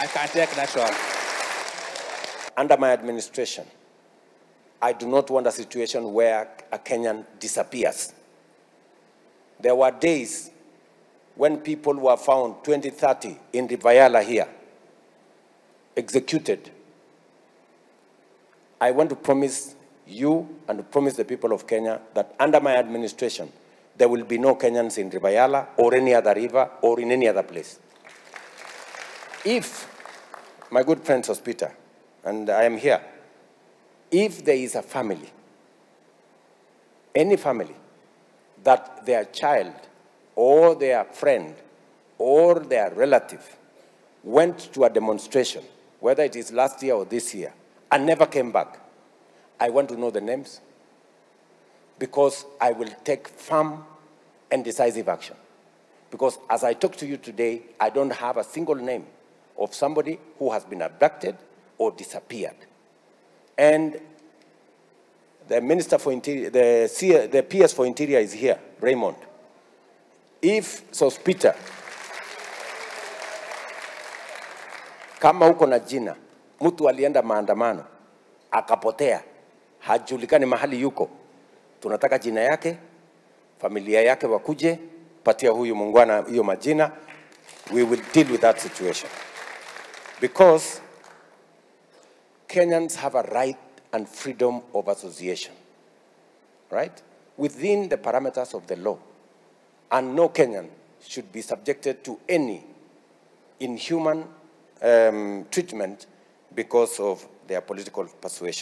I can take that one. Under my administration, I do not want a situation where a Kenyan disappears. There were days when people were found 20, 30 in River Yala here, executed. I want to promise you and to promise the people of Kenya that under my administration, there will be no Kenyans in River Yala or any other river or in any other place. If, my good friend Sospeter, and I am here, if there is a family, any family, that their child or their friend or their relative went to a demonstration, whether it is last year or this year, and never came back, I want to know the names because I will take firm and decisive action. Because as I talk to you today, I don't have a single name of somebody who has been abducted or disappeared. And the Minister for Interior, the, the PS for Interior is here, Raymond. If Sospita, kama huko na jina, mtu alienda maandamano, akapotea, hajulikani mahali yuko, tunataka jina yake, familia yake wakuje, patia huyu mungwana hiyo majina, we will deal with that situation. Because Kenyans have a right and freedom of association, right? Within the parameters of the law. And no Kenyan should be subjected to any inhuman um, treatment because of their political persuasion.